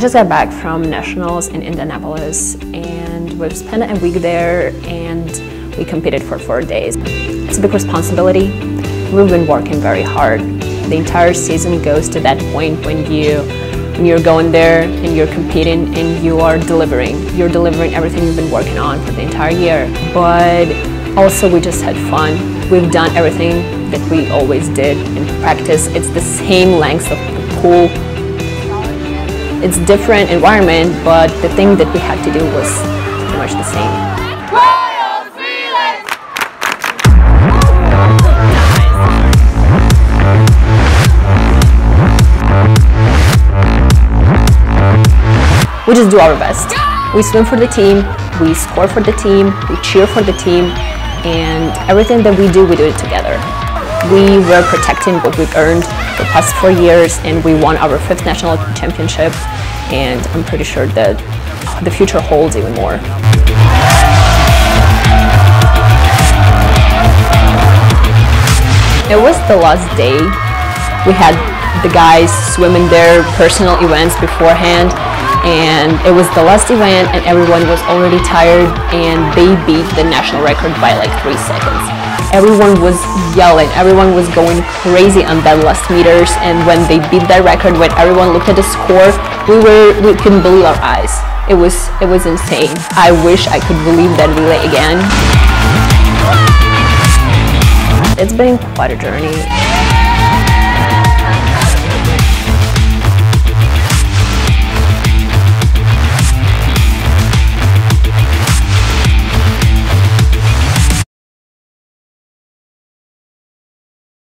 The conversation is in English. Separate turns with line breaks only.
just got back from nationals in Indianapolis and we've spent a week there and we competed for four days. It's a big responsibility. We've been working very hard. The entire season goes to that point when you when you're going there and you're competing and you are delivering. You're delivering everything you've been working on for the entire year. But also we just had fun. We've done everything that we always did in practice. It's the same length of the pool. It's different environment, but the thing that we had to do was pretty much the same. we just do our best. We swim for the team, we score for the team, we cheer for the team, and everything that we do, we do it together. We were protecting what we've earned the past four years, and we won our fifth national championship, and I'm pretty sure that the future holds even more. It was the last day. We had the guys swimming their personal events beforehand and it was the last event and everyone was already tired and they beat the national record by like three seconds. Everyone was yelling, everyone was going crazy on that last meters and when they beat that record, when everyone looked at the score, we were we couldn't believe our eyes. It was it was insane. I wish I could believe that relay again. It's been quite a journey.